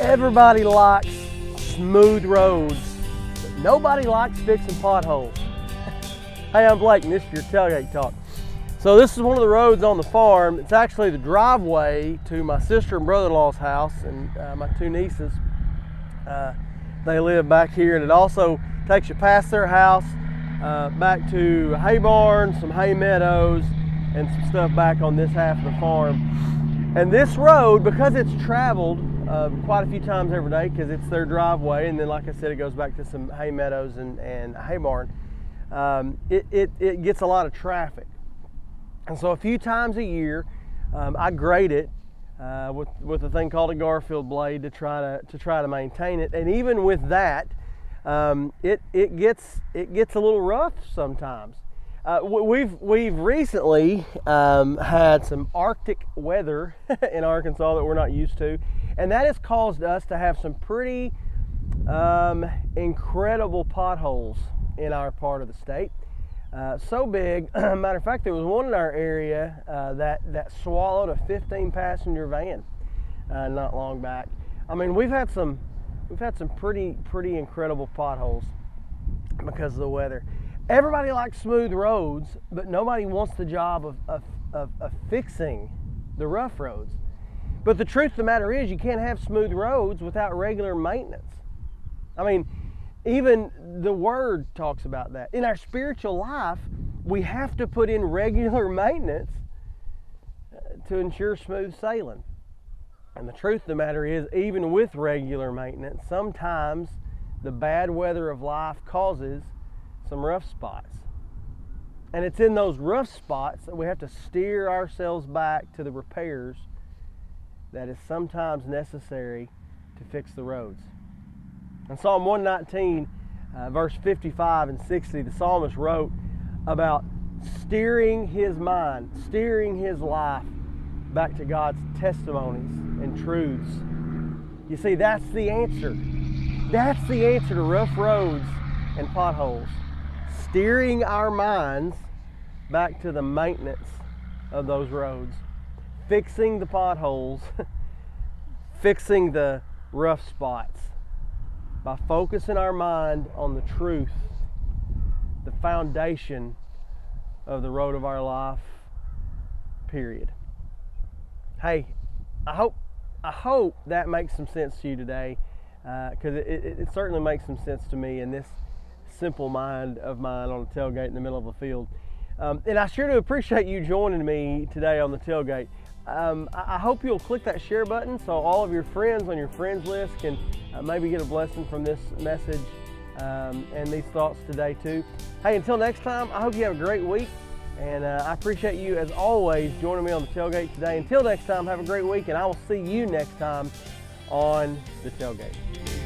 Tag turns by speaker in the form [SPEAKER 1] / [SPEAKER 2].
[SPEAKER 1] Everybody likes smooth roads, but nobody likes fixing potholes. hey, I'm Blake, and this is your tailgate talk. So this is one of the roads on the farm. It's actually the driveway to my sister and brother-in-law's house and uh, my two nieces. Uh, they live back here, and it also takes you past their house, uh, back to hay barn, some hay meadows, and some stuff back on this half of the farm. And this road, because it's traveled uh, quite a few times every day because it's their driveway, and then like I said, it goes back to some hay meadows and, and hay barn. Um, it, it, it gets a lot of traffic. And so a few times a year, um, I grade it uh, with, with a thing called a Garfield blade to try to, to try to maintain it. And even with that, um, it, it, gets, it gets a little rough sometimes. Uh, we've we've recently um, had some Arctic weather in Arkansas that we're not used to, and that has caused us to have some pretty um, incredible potholes in our part of the state. Uh, so big, matter of fact, there was one in our area uh, that that swallowed a 15 passenger van uh, not long back. I mean, we've had some we've had some pretty pretty incredible potholes because of the weather everybody likes smooth roads, but nobody wants the job of, of, of, of, fixing the rough roads. But the truth of the matter is, you can't have smooth roads without regular maintenance. I mean, even the Word talks about that. In our spiritual life, we have to put in regular maintenance uh, to ensure smooth sailing. And the truth of the matter is, even with regular maintenance, sometimes the bad weather of life causes some rough spots. And it's in those rough spots that we have to steer ourselves back to the repairs that is sometimes necessary to fix the roads. In Psalm 119, uh, verse 55 and 60, the psalmist wrote about steering his mind, steering his life back to God's testimonies and truths. You see, that's the answer. That's the answer to rough roads and potholes steering our minds back to the maintenance of those roads, fixing the potholes, fixing the rough spots by focusing our mind on the truth, the foundation of the road of our life, period. Hey, I hope I hope that makes some sense to you today because uh, it, it, it certainly makes some sense to me in this simple mind of mine on a tailgate in the middle of a field. Um, and I sure do appreciate you joining me today on the tailgate. Um, I, hope you'll click that share button so all of your friends on your friends list can uh, maybe get a blessing from this message um, and these thoughts today too. Hey, until next time, I hope you have a great week. And uh, I appreciate you, as always, joining me on the tailgate today. Until next time, have a great week, and I will see you next time on the tailgate.